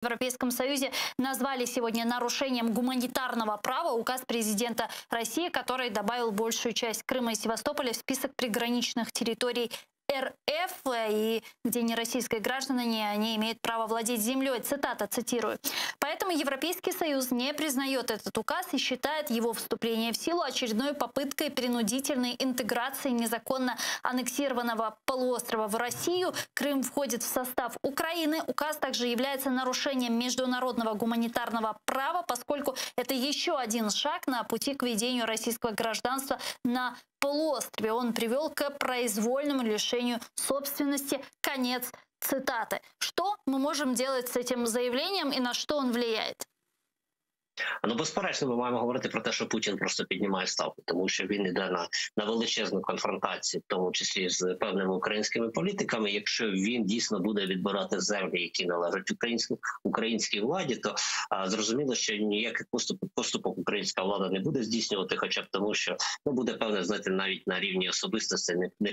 В Европейском Союзе назвали сегодня нарушением гуманитарного права указ президента России, который добавил большую часть Крыма и Севастополя в список приграничных территорий РФ, и где не российские граждане, не они имеют право владеть землей. Цитата, цитирую. Поэтому Европейский Союз не признает этот указ и считает его вступление в силу очередной попыткой принудительной интеграции незаконно аннексированного полуострова в Россию. Крым входит в состав Украины. Указ также является нарушением международного гуманитарного права, поскольку это еще один шаг на пути к введению российского гражданства на полуострове. Он привел к произвольному лишению собственности. Конец цитаты. Что мы можем делать с этим заявлением и на что он влияет? Ну, безперечно, ми маємо говорити про те, що Путін просто піднімає ставку, тому що він йде на на величезну конфронтацію, в тому числі з певними українськими політиками. Якщо він дійсно буде відбирати землі, які належать українській українській владі, то а, зрозуміло, що ніяких поступок поступок українська влада не буде здійснювати, хоча б тому, що ну буде певне знаєте, навіть на рівні особистості не, не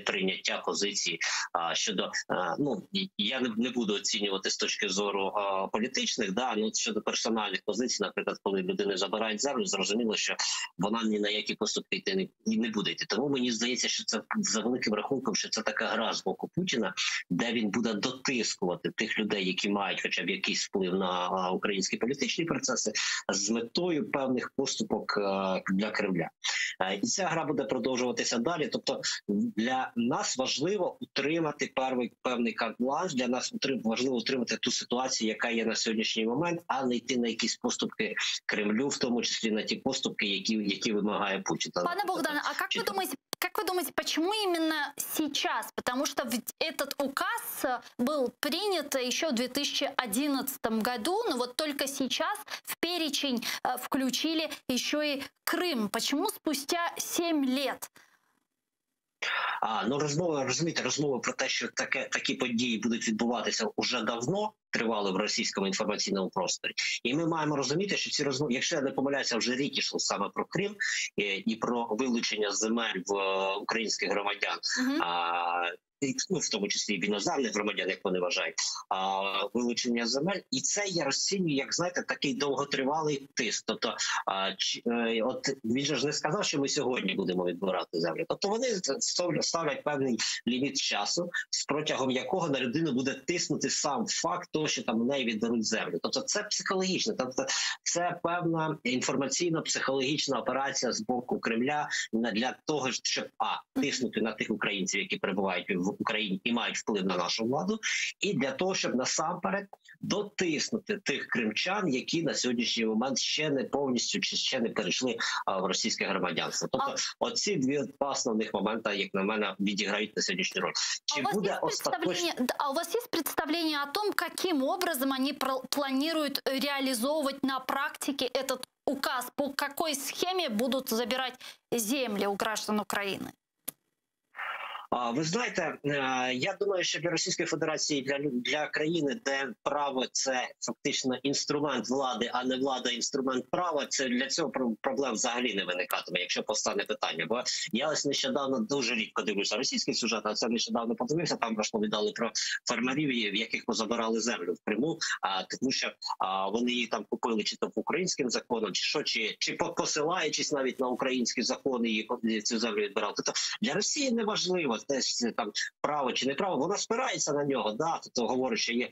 позиції. А щодо а, ну я не, не буду оцінювати з точки зору а, політичних, да ну щодо персональних позицій, наприклад, коли коли людини забирають землю, зрозуміло, що вона ні на які поступки йти не, не буде йти. Тому мені здається, що це за великим рахунком, що це така гра з боку Путіна, де він буде дотискувати тих людей, які мають, хоча б якийсь вплив на українські політичні процеси, з метою певних поступок для Кремля. І ця гра буде продовжуватися далі. Тобто для нас важливо утримати певний певний карт-бланш, Для нас важливо утримати ту ситуацію, яка є на сьогоднішній момент, а не йти на якісь поступки Кремлю, в тому числі на ті поступки, які які вимагає Путин. Пане Богдане, а как вы думаете, как вы думаете, почему именно сейчас? Потому что этот указ э, был принят еще в 2011 году, но вот только сейчас в перечень э, включили еще и Крым. Почему спустя 7 лет? А ну розмова розумієте, розмова про те, що таке такі події будуть відбуватися уже давно. Тривали в російському інформаційному просторі, і ми маємо розуміти, що ці розмови, якщо я не помиляюся, вже рік ішов саме про Крим і, і про вилучення земель в е, українських громадян. Uh -huh. А в тому числі іноземних громадян, як вони вважають, а вилучення земель, і це я розцінюю, як знаєте, такий довготривалий тиск. Тобто, а, ч, е, от він же ж не сказав, що ми сьогодні будемо відбирати землю. Тобто вони ставлять певний ліміт часу, з протягом якого на людину буде тиснути сам факт того, що там у неї відберуть землю. Тобто, це психологічно, тобто це певна інформаційно-психологічна операція з боку Кремля для того, щоб а тиснути на тих українців, які перебувають в в Україні і мають вплив на нашу владу, і для того, щоб насамперед дотиснути тих кримчан, які на сьогоднішній момент ще не повністю чи ще не перейшли в російське громадянство. Тобто, а... оці дві два основних моменти, як на мене, відіграють на сьогоднішній роль. Чи а буде остаточно... А у вас є представлення о том, яким образом вони планують реалізовувати на практике этот указ, по какой схеме будут забирать земли у граждан України? Ви знаєте, е, я думаю, що для Російської Федерації для для країни, де право це фактично інструмент влади, а не влада інструмент права. Це для цього проблем взагалі не виникатиме, якщо постане питання. Бо я ось нещодавно дуже рідко дивлюся російський сюжет, а це нещодавно подивився. Там розповідали про фермерів, в яких позабирали землю в Криму. А тому, що а, вони її там купили, чи то по українським законам, чи що, чи чи посилаючись навіть на українські закони, і цю землю відбирали. Тобто для Росії не важливо теж там право чи не право, вона спирається на нього. Да, тобто говорить, що є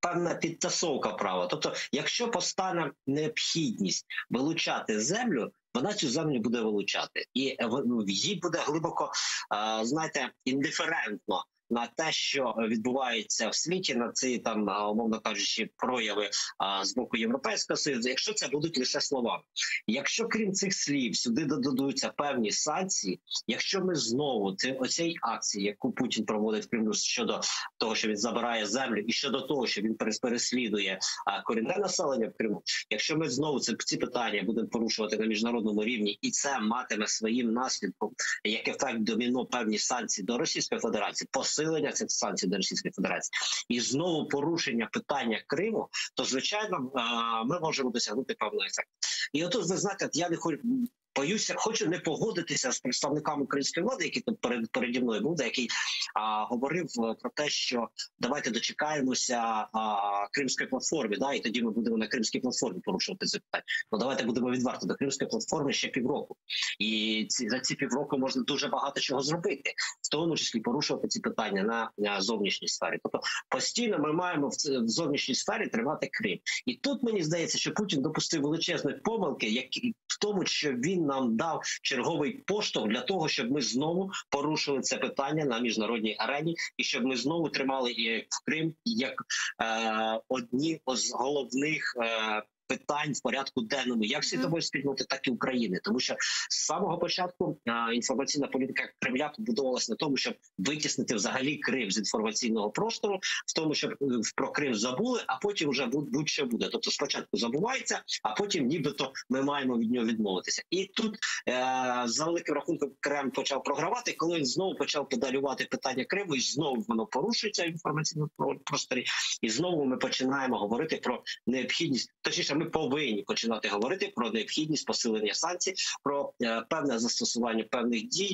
певна підтасовка права. Тобто, якщо постане необхідність вилучати землю. Вона цю землю буде вилучати, і їй буде глибоко знаєте, індиферентно на те, що відбувається в світі, на ці там умовно кажучи, прояви з боку європейського союзу, якщо це будуть лише слова. Якщо крім цих слів сюди додадуться певні санкції, якщо ми знову це оцій акції, яку Путін проводить в Кремлю щодо того, що він забирає землю, і щодо того, що він переслідує корінне населення в Криму, якщо ми знову це ці питання будемо порушувати на міжнародному рівні, і це матиме своїм наслідком як ефект доміно певні санкції до Російської Федерації, посилення цих санкцій до Російської Федерації і знову порушення питання Криму, то звичайно ми можемо досягнути певного ефекту. І отут ви знаєте, я не хочу боюся, хочу не погодитися з представниками української влади, які тут перед переді мною був, який а, говорив е, про те, що давайте дочекаємося а, кримської платформи, да, і тоді ми будемо на кримській платформі порушувати це питання. Ну давайте будемо відверто до кримської платформи ще півроку, і ці за ці півроку можна дуже багато чого зробити, в тому числі порушувати ці питання на, на зовнішній сфері. Тобто постійно ми маємо в, в зовнішній сфері тримати Крим. І тут мені здається, що Путін допустив величезні помилки, які в тому, що він нам дав черговий поштовх для того, щоб ми знову порушили це питання на міжнародній арені, і щоб ми знову тримали в Крим як е, одні з головних. Е, Питань в порядку денному як світової спільноти, так і України, тому що з самого початку інформаційна політика Кремля побудовувалася на тому, щоб витіснити взагалі Крим з інформаційного простору, в тому, щоб е, про Крим забули, а потім вже будь- будь-що буде. Тобто, спочатку забувається, а потім, нібито, ми маємо від нього відмовитися. І тут е, за великим рахунком Кремль почав програвати, коли він знову почав подалювати питання Криму, і знову воно порушується в інформаційному про- просторі. І знову ми починаємо говорити про необхідність, точніше, ми повинні починати говорити про необхідність посилення санкцій, про е, певне застосування певних дій.